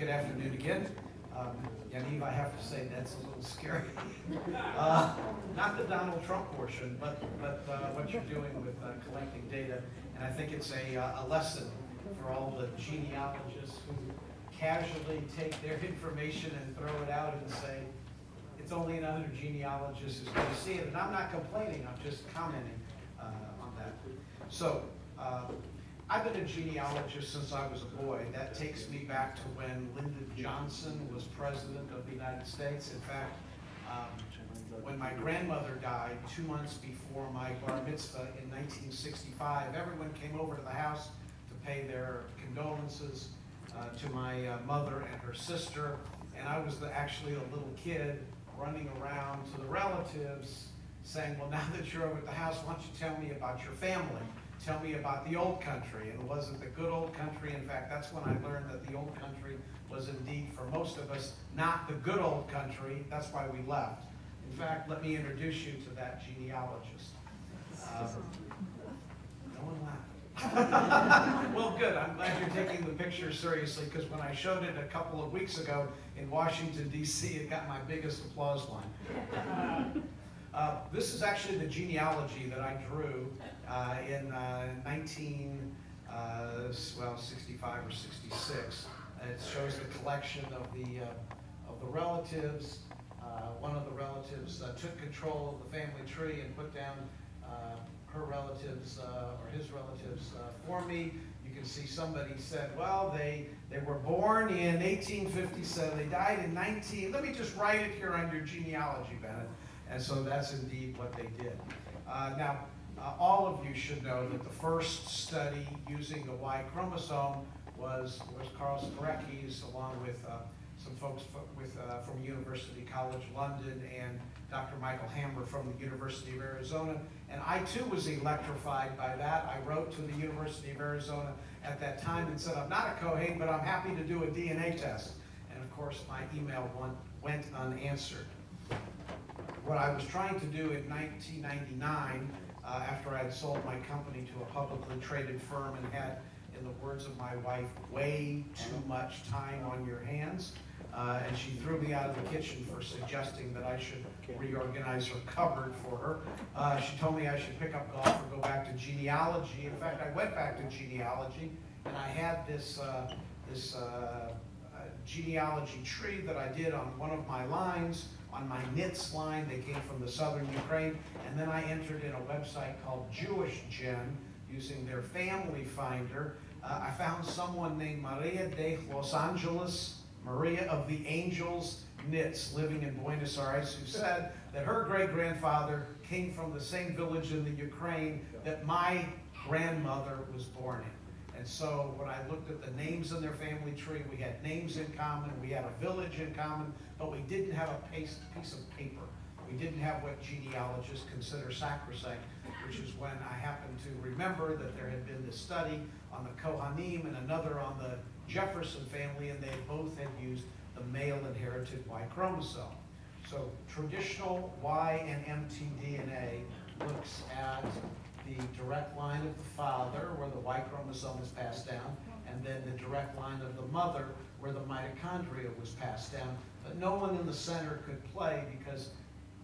good afternoon again. Um, Yaniv, I have to say that's a little scary. Uh, not the Donald Trump portion, but, but uh, what you're doing with uh, collecting data. And I think it's a, uh, a lesson for all the genealogists who casually take their information and throw it out and say, it's only another genealogist who's going to see it. And I'm not complaining, I'm just commenting uh, on that. So, uh, I've been a genealogist since I was a boy. That takes me back to when Lyndon Johnson was president of the United States. In fact, um, when my grandmother died two months before my bar mitzvah in 1965, everyone came over to the house to pay their condolences uh, to my uh, mother and her sister. And I was the, actually a little kid running around to the relatives saying, well, now that you're over at the house, why don't you tell me about your family? Tell me about the old country. It the good old country? In fact, that's when I learned that the old country was indeed, for most of us, not the good old country. That's why we left. In fact, let me introduce you to that genealogist. Um, no one laughed. well, good. I'm glad you're taking the picture seriously because when I showed it a couple of weeks ago in Washington, D.C., it got my biggest applause line. Uh, this is actually the genealogy that I drew uh, in uh, 19, uh, well, 65 or 66. It shows the collection of the, uh, of the relatives. one of the relatives took control of the family tree and put down her relatives or his relatives for me. You can see somebody said, well, they, they were born in 1857, they died in 19, let me just write it here on your genealogy, Bennett. And so that's indeed what they did. Uh, now, uh, all of you should know that the first study using the Y chromosome was, was Karl Skorecki along with uh, some folks with, uh, from University College London and Dr. Michael Hammer from the University of Arizona. And I too was electrified by that. I wrote to the University of Arizona at that time and said, I'm not a Kohen, but I'm happy to do a DNA test. And of course, my email went, went unanswered. What I was trying to do in 1999 uh, after I had sold my company to a publicly traded firm and had, in the words of my wife, way too much time on your hands. Uh, and she threw me out of the kitchen for suggesting that I should reorganize her cupboard for her. Uh, she told me I should pick up golf or go back to genealogy. In fact, I went back to genealogy, and I had this uh, this uh, uh, genealogy tree that I did on one of my lines on my NITS line. They came from the southern Ukraine. And then I entered in a website called JewishGen using their family finder. Uh, I found someone named Maria de Los Angeles, Maria of the Angels NITS, living in Buenos Aires, who said that her great grandfather came from the same village in the Ukraine that my grandmother was born in. And so when I looked at the names in their family tree, we had names in common, we had a village in common, but we didn't have a piece, of paper. We didn't have what genealogists consider sacrosanct, which is when I happened to remember that there had been this study on the Kohanim and another on the Jefferson family, and they both had used the male inherited Y chromosome. So traditional Y and mtDNA looks at the direct line of the father, where the Y chromosome is passed down, and then the direct line of the mother, where the mitochondria was passed down. But no one in the center could play because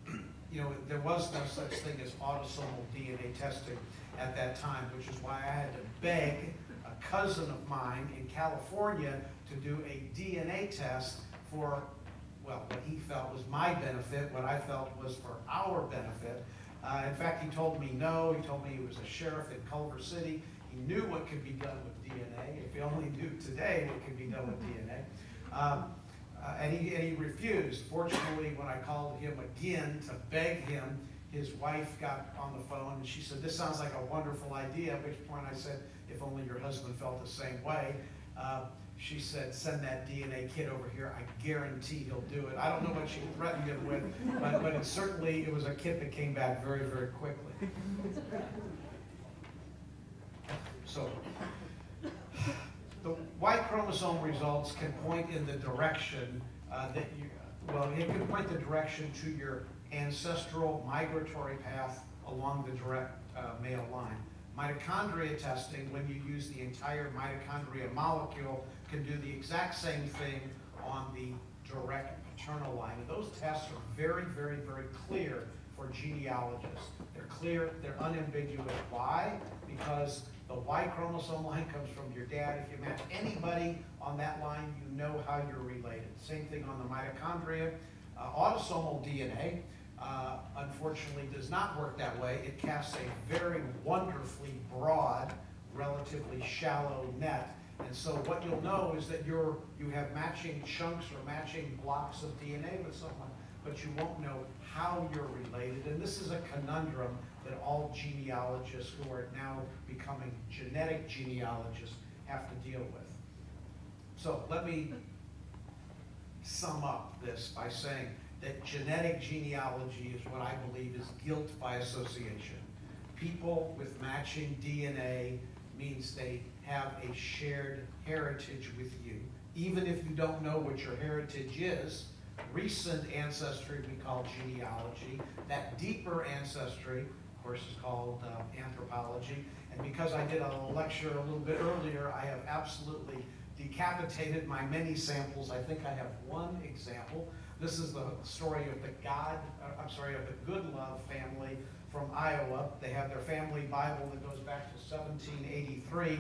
you know, there was no such thing as autosomal DNA testing at that time, which is why I had to beg a cousin of mine in California to do a DNA test for, well, what he felt was my benefit, what I felt was for our benefit. Uh, in fact, he told me no. He told me he was a sheriff in Culver City. He knew what could be done with DNA. If he only knew today what could be done with DNA. Um, uh, and, he, and he refused. Fortunately, when I called him again to beg him, his wife got on the phone and she said, This sounds like a wonderful idea. At which point I said, If only your husband felt the same way. Uh, she said, Send that DNA kit over here. I guarantee he'll do it. I don't know what she threatened him with, but, but it certainly it was a kit that came back very, very quickly. So, the Y chromosome results can point in the direction uh, that you, well, it can point the direction to your ancestral migratory path along the direct uh, male line. Mitochondria testing, when you use the entire mitochondria molecule, can do the exact same thing on the direct paternal line. And those tests are very, very, very clear for genealogists. They're clear, they're unambiguous. Why? Because the Y chromosome line comes from your dad. If you match anybody on that line, you know how you're related. Same thing on the mitochondria. Uh, autosomal DNA, uh, unfortunately, does not work that way. It casts a very wonderfully broad, relatively shallow net. And so what you'll know is that you're, you have matching chunks or matching blocks of DNA with someone, but you won't know how you're related. And this is a conundrum that all genealogists who are now becoming genetic genealogists have to deal with. So let me sum up this by saying that genetic genealogy is what I believe is guilt by association. People with matching DNA means they have a shared heritage with you. Even if you don't know what your heritage is, recent ancestry we call genealogy. That deeper ancestry, of course, is called uh, anthropology. And because I did a lecture a little bit earlier, I have absolutely decapitated my many samples. I think I have one example. This is the story of the God, uh, I'm sorry, of the Goodlove family from Iowa. They have their family Bible that goes back to 1783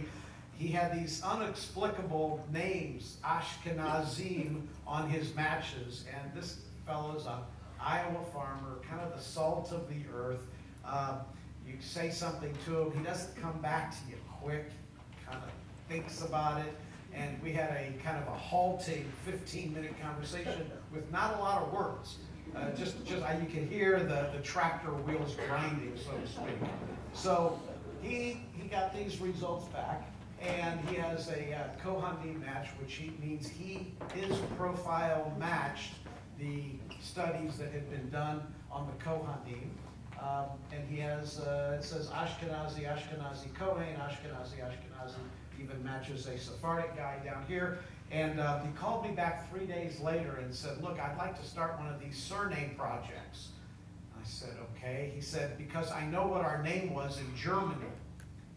he had these inexplicable names, Ashkenazim, on his matches. And this fellow's an Iowa farmer, kind of the salt of the earth. Uh, you say something to him, he doesn't come back to you quick, kind of thinks about it. And we had a kind of a halting 15 minute conversation with not a lot of words. Uh, just, just uh, you can hear the, the tractor wheels grinding, so to speak. So he, he got these results back and he has a uh, Kohanim match, which he, means he his profile matched the studies that had been done on the Kohanim. Um, and he has, uh, it says Ashkenazi, Ashkenazi Kohen, Ashkenazi, Ashkenazi, even matches a Sephardic guy down here. And uh, he called me back three days later and said, look, I'd like to start one of these surname projects. I said, okay. He said, because I know what our name was in Germany.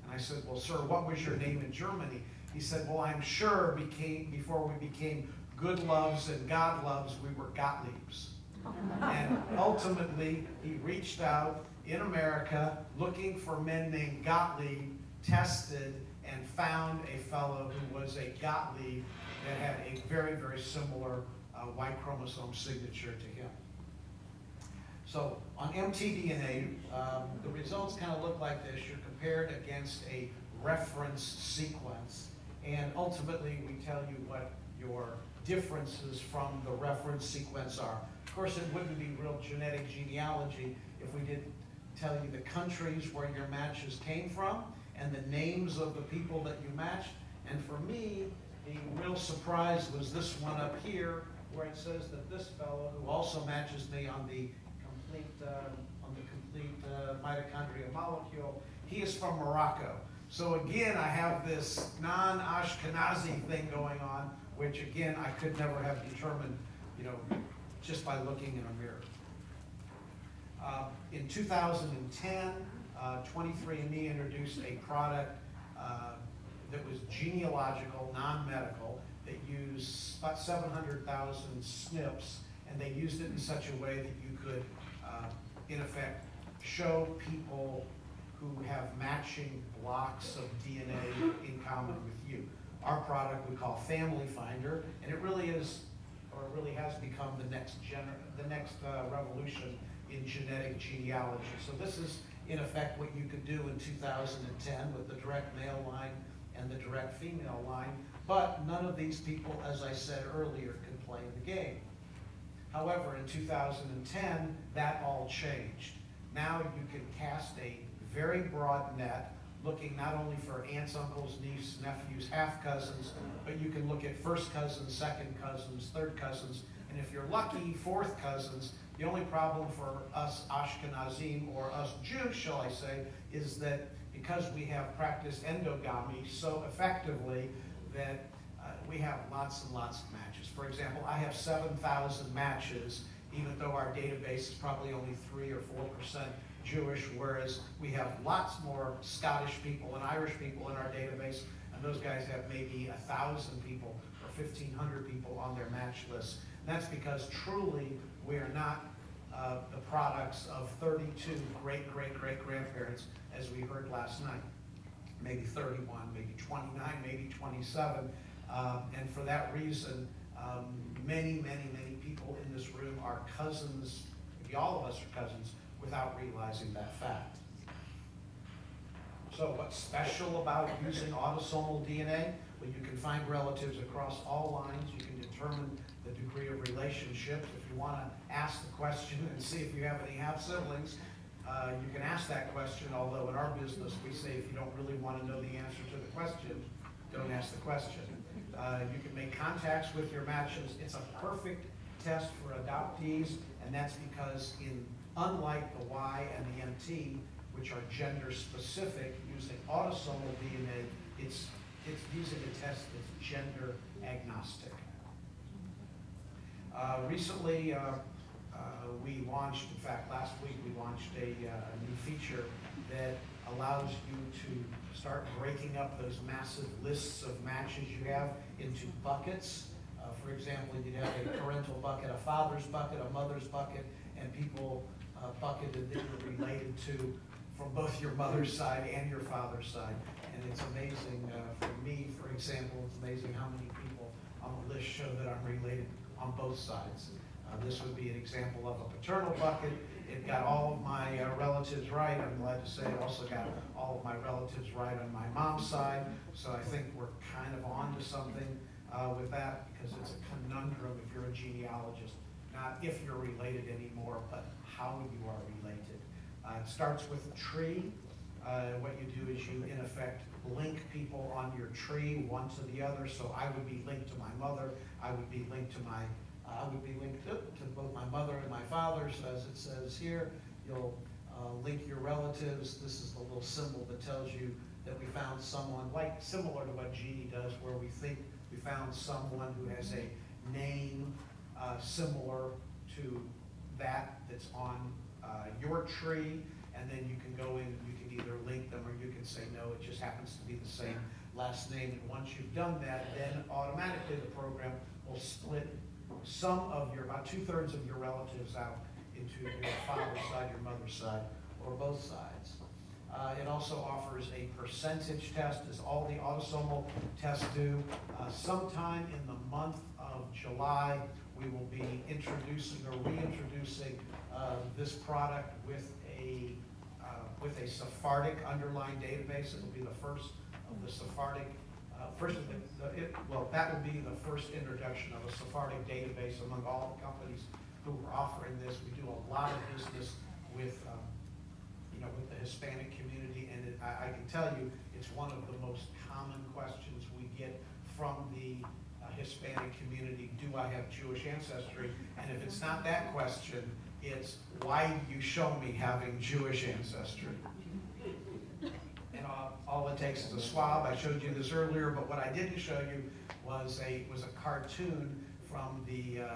And I said, well, sir, what was your name in Germany? He said, well, I'm sure became, before we became Goodloves and God loves, we were Gottliebs. and ultimately, he reached out in America looking for men named Gottlieb, tested, and found a fellow who was a Gottlieb that had a very, very similar uh, Y chromosome signature to him. So on mtDNA, um, the results kind of look like this. You're compared against a reference sequence, and ultimately we tell you what your differences from the reference sequence are. Of course, it wouldn't be real genetic genealogy if we didn't tell you the countries where your matches came from and the names of the people that you matched. And for me, the real surprise was this one up here, where it says that this fellow, who also matches me on the complete, uh, on the complete uh, mitochondria molecule, he is from Morocco. So again, I have this non-Ashkenazi thing going on, which again, I could never have determined, you know, just by looking in a mirror. Uh, in 2010, uh, 23andMe introduced a product uh, that was genealogical, non-medical, that used about 700,000 SNPs, and they used it in such a way that you could, uh, in effect, show people who have matching blocks of DNA in common with you. Our product we call Family Finder, and it really is, or it really has become the next gener the next uh, revolution in genetic genealogy. So this is in effect what you could do in 2010 with the direct male line and the direct female line, but none of these people, as I said earlier, could play the game. However, in 2010, that all changed. Now you can cast a very broad net, looking not only for aunts, uncles, nieces, nephews, half cousins, but you can look at first cousins, second cousins, third cousins, and if you're lucky, fourth cousins. The only problem for us Ashkenazim, or us Jews, shall I say, is that because we have practiced endogamy so effectively that uh, we have lots and lots of matches. For example, I have 7,000 matches, even though our database is probably only 3 or 4% Jewish, whereas we have lots more Scottish people and Irish people in our database, and those guys have maybe a thousand people or 1,500 people on their match list. And that's because truly we are not uh, the products of 32 great, great, great grandparents, as we heard last night. Maybe 31, maybe 29, maybe 27. Uh, and for that reason, um, many, many, many people in this room are cousins, maybe all of us are cousins, without realizing that fact. So what's special about using autosomal DNA? Well, you can find relatives across all lines. You can determine the degree of relationship. If you want to ask the question and see if you have any half-siblings, uh, you can ask that question, although in our business we say if you don't really want to know the answer to the question, don't ask the question. Uh, you can make contacts with your matches. It's a perfect test for adoptees, and that's because in unlike the Y and the MT, which are gender specific, using autosomal DNA, it's, it's using a test that's gender agnostic. Uh, recently, uh, uh, we launched, in fact, last week, we launched a, uh, new feature that allows you to start breaking up those massive lists of matches you have into buckets. Uh, for example, you'd have a parental bucket, a father's bucket, a mother's bucket, and people uh, bucketed that you're related to from both your mother's side and your father's side. And it's amazing, uh, for me, for example, it's amazing how many people on the list show that I'm related on both sides. Uh, this would be an example of a paternal bucket. It got all of my uh, relatives right. I'm glad to say it also got all of my relatives right on my mom's side. So I think we're kind of on to something uh, with that because it's a conundrum if you're a genealogist. Not if you're related anymore, but how you are related. Uh, it starts with a tree. Uh, what you do is you, in effect, link people on your tree one to the other. So I would be linked to my mother. I would be linked to my, uh, I would be linked to, to, both my mother and my father. So as it says here, you'll uh, link your relatives. This is the little symbol that tells you that we found someone like similar to what Geni does, where we think we found someone who has a name uh, similar to that that's on uh, your tree, and then you can go in, you can either link them or you can say, no, it just happens to be the same last name. And once you've done that, then automatically the program will split some of your, about two-thirds of your relatives out into your father's side, your mother's side, or both sides. Uh, it also offers a percentage test, as all the autosomal tests do. Uh, sometime in the month of July, we will be introducing or reintroducing uh, this product with a uh, with a Sephardic underlying database. It will be the first of the Sephardic. Uh, first of the, the it, well, that will be the first introduction of a Sephardic database among all the companies who are offering this. We do a lot of business with um, you know with the Hispanic community, and it, I, I can tell you it's one of the most common questions we get from the Hispanic community, do I have Jewish ancestry? And if it's not that question, it's why do you show me having Jewish ancestry? And all, all it takes is a swab. I showed you this earlier, but what I didn't show you was a was a cartoon from the uh,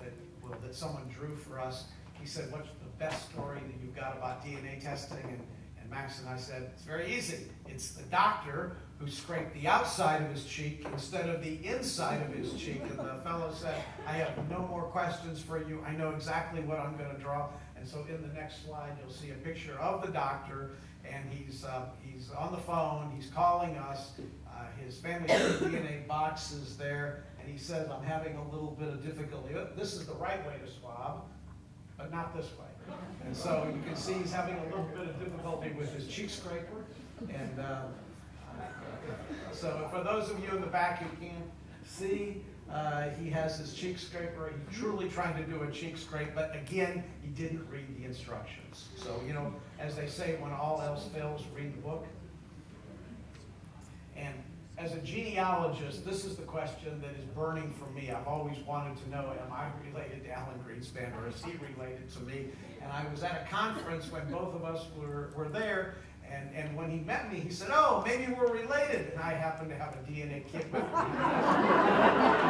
that well, that someone drew for us. He said, "What's the best story that you've got about DNA testing?" And and Max and I said, "It's very easy. It's the doctor who scraped the outside of his cheek instead of the inside of his cheek. And the fellow said, I have no more questions for you. I know exactly what I'm going to draw. And so in the next slide, you'll see a picture of the doctor, and he's, uh, he's on the phone, he's calling us. Uh, his family DNA box is there, and he says, I'm having a little bit of difficulty. This is the right way to swab, but not this way. And so you can see he's having a little bit of difficulty with his cheek scraper. And uh, so for those of you in the back who can't see, uh, he has his cheek scraper. He's truly trying to do a cheek scrape, but again, he didn't read the instructions. So, you know, as they say, when all else fails, read the book. And as a genealogist, this is the question that is burning for me. I've always wanted to know, am I related to Alan Greenspan or is he related to me? And I was at a conference when both of us were, were there, and, and when he met me, he said, oh, maybe we're related. And I happened to have a DNA kit with me.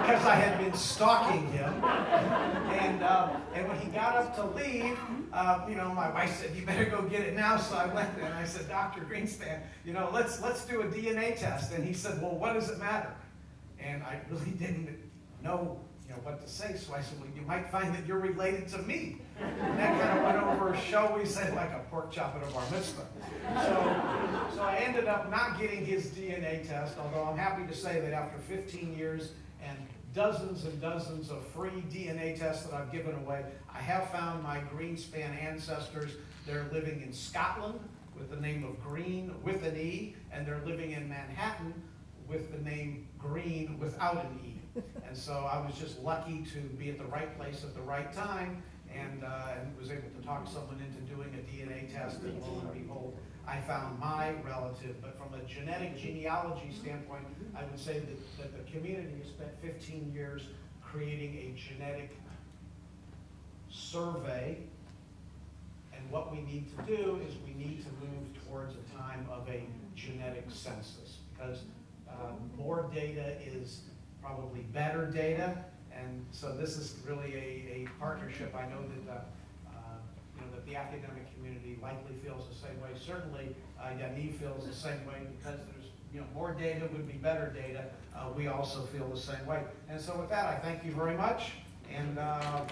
because I had been stalking him. And, uh, and when he got up to leave, uh, you know, my wife said, you better go get it now. So I went and I said, Dr. Greenspan, you know, let's, let's do a DNA test. And he said, well, what does it matter? And I really didn't know, you know, what to say. So I said, well, you might find that you're related to me. And that kind of went over, shall we say, like a pork chop at a bar mitzvah. So, so I ended up not getting his DNA test, although I'm happy to say that after 15 years and dozens and dozens of free DNA tests that I've given away, I have found my Greenspan ancestors. They're living in Scotland with the name of Green with an E, and they're living in Manhattan with the name Green without an E. And so I was just lucky to be at the right place at the right time and, uh, and was able to talk someone into doing a DNA test, and lo and behold, I found my relative. But from a genetic genealogy standpoint, I would say that, that the community has spent 15 years creating a genetic survey. And what we need to do is we need to move towards a time of a genetic census because um, more data is probably better data. And so this is really a, a partnership. I know that, uh, you know, that the academic community likely feels the same way. Certainly, uh, Yaniv feels the same way because there's, you know, more data would be better data. Uh, we also feel the same way. And so with that, I thank you very much. And uh,